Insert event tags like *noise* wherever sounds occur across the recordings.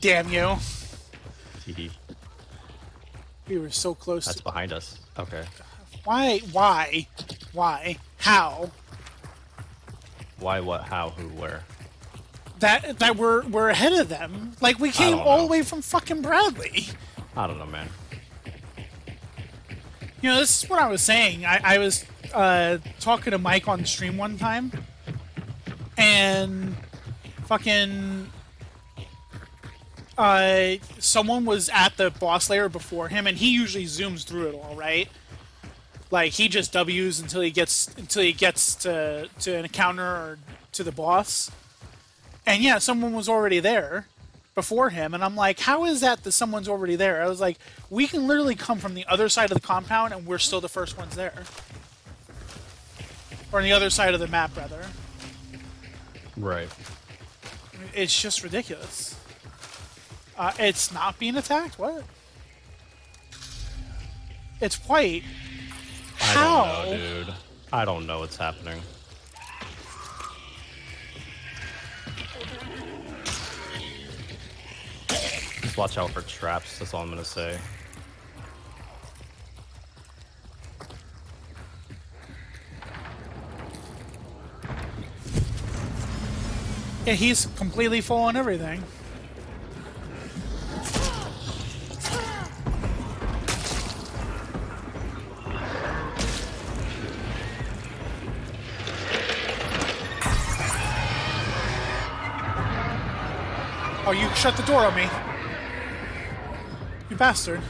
damn you. We were so close. That's to... behind us. Okay. Why? Why? Why? How? Why, what, how, who, where? That that we're we're ahead of them. Like we came all know. the way from fucking Bradley. I don't know, man. You know, this is what I was saying. I, I was uh, talking to Mike on stream one time, and fucking uh, someone was at the boss layer before him, and he usually zooms through it all, right? Like he just W's until he gets until he gets to to an encounter or to the boss. And yeah, someone was already there before him, and I'm like, how is that that someone's already there? I was like, we can literally come from the other side of the compound, and we're still the first ones there, or on the other side of the map, rather. Right. It's just ridiculous. Uh, it's not being attacked. What? It's white. I don't know, dude. I don't know what's happening. Just watch out for traps, that's all I'm gonna say. Yeah, he's completely full on everything. Shut the door on me. You bastard.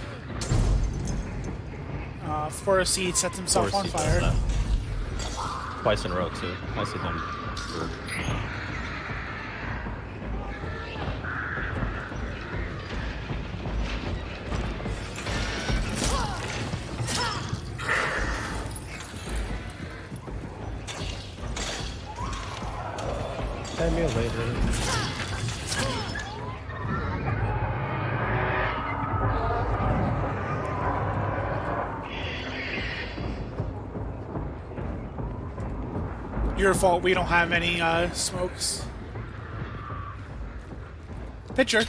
Uh, of course, he sets himself Of on course fire. that. Twice in a row, too. I see them. Emulator. Your fault we don't have any uh, smokes. Pitcher.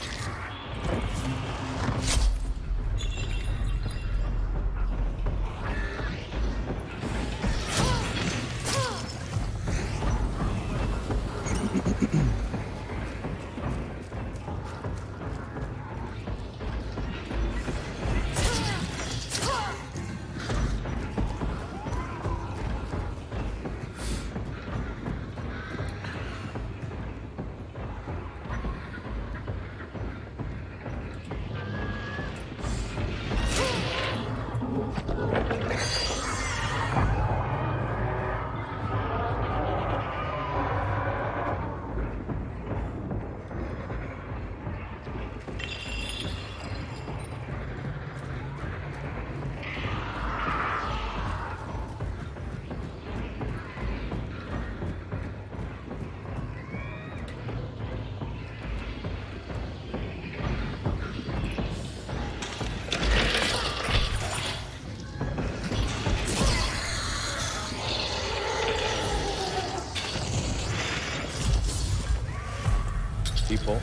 People.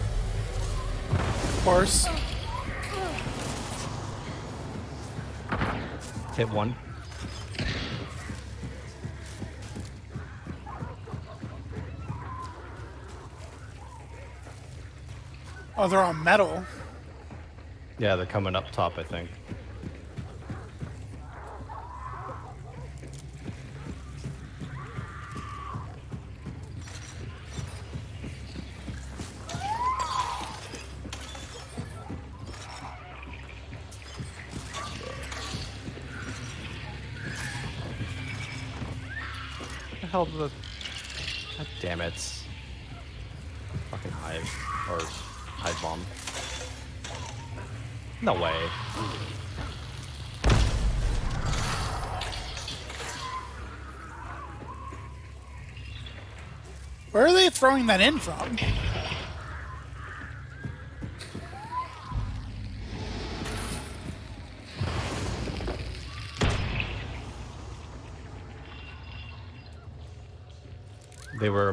Of course. Hit one. Oh, they're on metal. Yeah, they're coming up top, I think. Hell did the... God damn it. Fucking hive. Or hive bomb. No way. Where are they throwing that in from?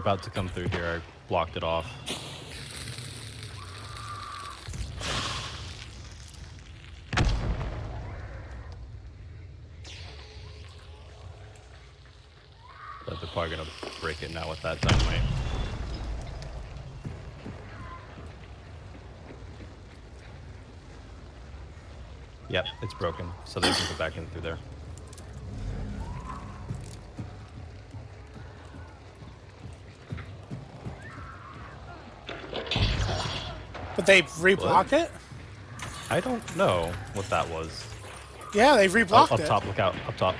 about to come through here. I blocked it off. But they're probably gonna break it now with that dynamite. Yep, it's broken, so they can go back in through there. But they reblocked it? I don't know what that was. Yeah, they've Oh, reblocked up it. top, look out, up top.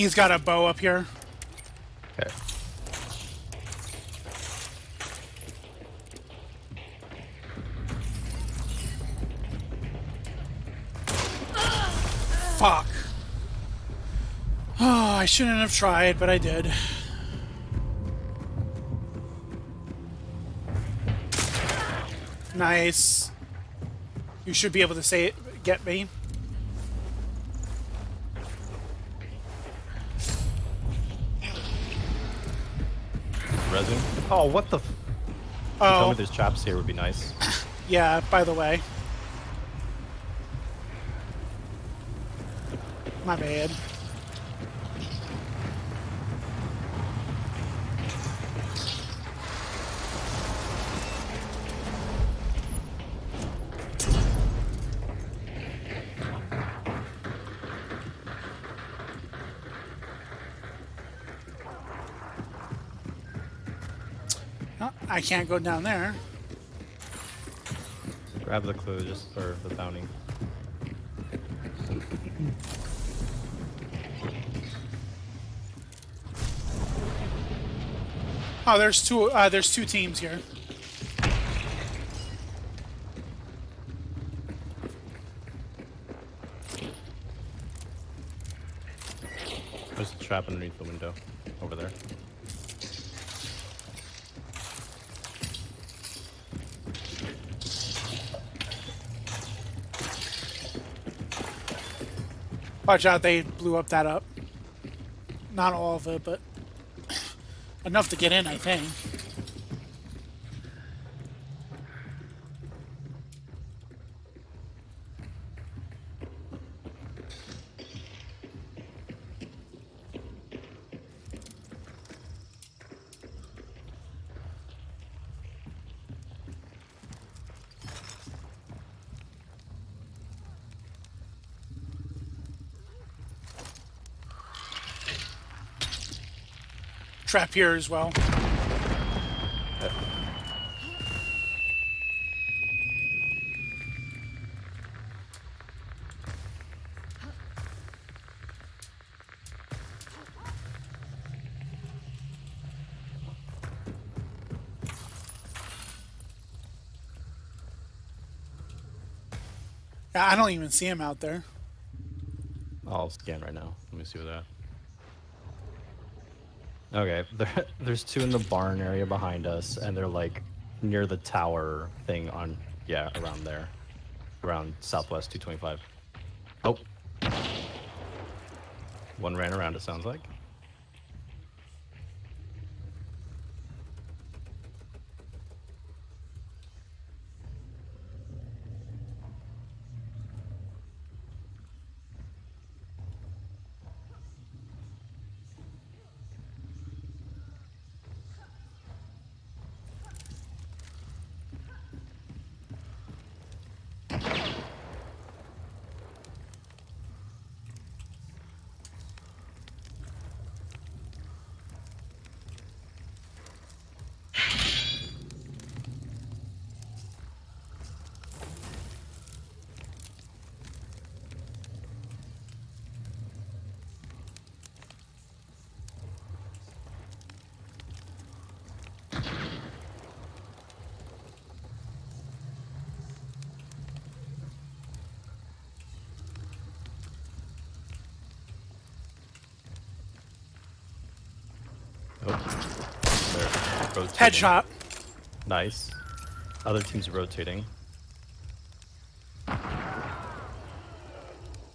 He's got a bow up here. Okay. Fuck. Oh, I shouldn't have tried, but I did. Nice. You should be able to say it, get me. Oh, what the? F- Tell me Oh, there's traps here would be nice. *laughs* yeah, by the way. My bad. I can't go down there. Grab the clue, just for the bounty. Oh, there's two. Uh, there's two teams here. There's a trap underneath the window, over there. Watch out, they blew up that up. Not all of it, but *clears throat* enough to get in, I think. Trap here as well. I don't even see him out there. I'll scan right now. Let me see what that. Okay, *laughs* there, there's two in the barn area behind us, and they're like near the tower thing on, yeah, around there. Around southwest 225. Oh. One ran around, it sounds like. Rotating. Headshot. Nice. Other teams rotating.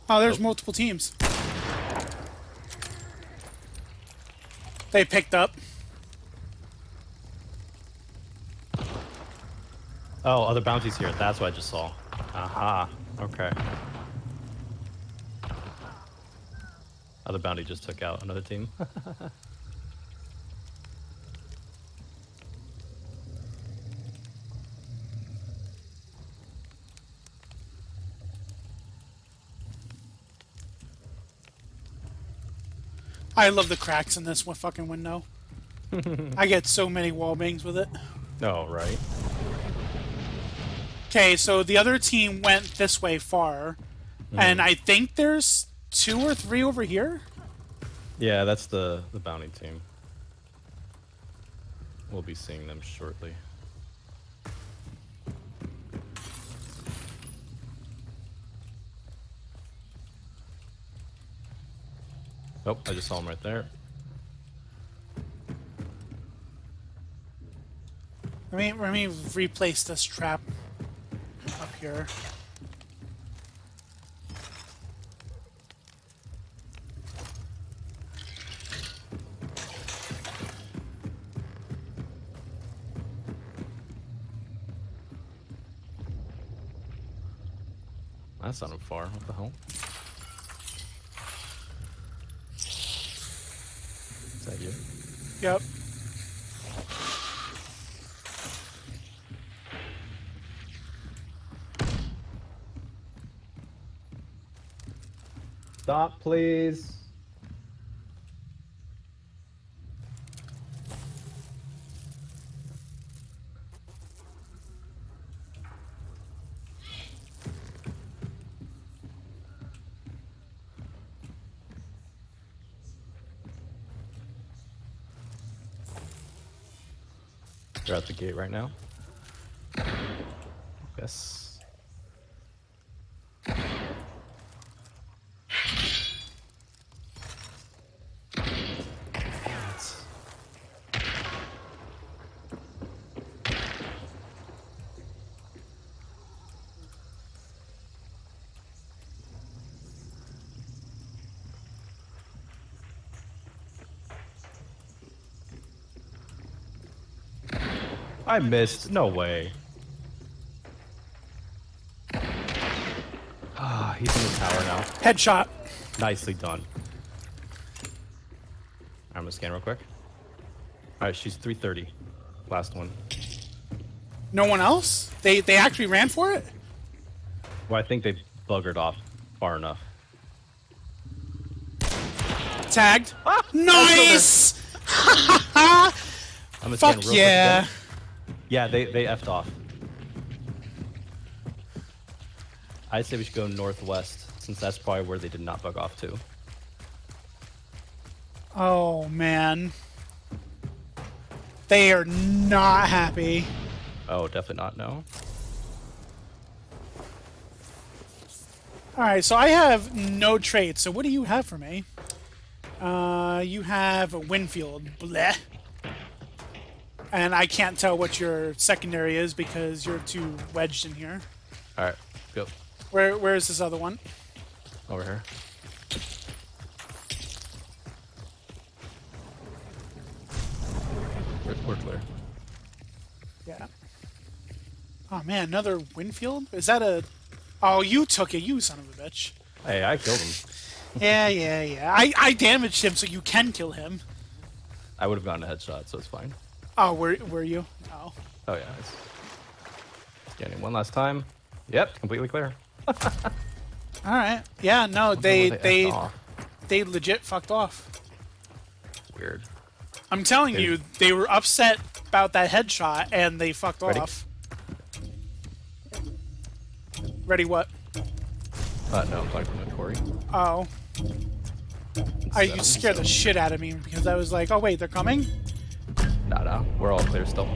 Oh, there's Nope. multiple teams. They picked up. Oh, other bounties here. That's what I just saw. Aha. Okay. Other bounty just took out another team. *laughs* I love the cracks in this fucking window. *laughs* I get so many wall bangs with it. oh, right. Okay, so the other team went this way far, hmm. and I think there's two or three over here. Yeah, that's the the bounty team. We'll be seeing them shortly. Oh, I just saw him right there. Let me let me replace this trap up here. That sounded far. What the hell? Is that you? Yep. Stop, please. They're at the gate right now. Yes. I missed. No way. Ah, he's in the tower now. Headshot. Nicely done. I'm gonna scan real quick. Alright, she's 330. Last one. No one else? They they actually ran for it? Well, I think they buggered off far enough. Tagged. Ah, nice! *laughs* I'm gonna scan Fuck real quick yeah. Yeah, they, they effed off. I'd say we should go northwest, since that's probably where they did not bug off to. Oh man. They are not happy. Oh, definitely not, no. Alright, so I have no traits, so what do you have for me? Uh, you have a Winfield. Bleh. And I can't tell what your secondary is because you're too wedged in here. Alright, go. Where where is this other one? Over here. We're, we're clear. Yeah. Oh man, another Winfield? Is that a Oh, you took it, you son of a bitch. Hey, I killed him. Yeah, yeah, yeah. I, I damaged him so you can kill him. I would have gotten a headshot, so it's fine. Oh, were were you? Oh. Oh yeah, nice. Scanning one last time. Yep, completely clear. *laughs* Alright. Yeah, no, Wonder they they they legit fucked off. Weird. I'm telling They- you, they were upset about that headshot and they fucked Ready? off. Ready what? Uh, no, I'm talking from Tori. Oh. I you scared the shit out of me because I was like, oh wait, they're coming? Nah, nah, we're all clear still.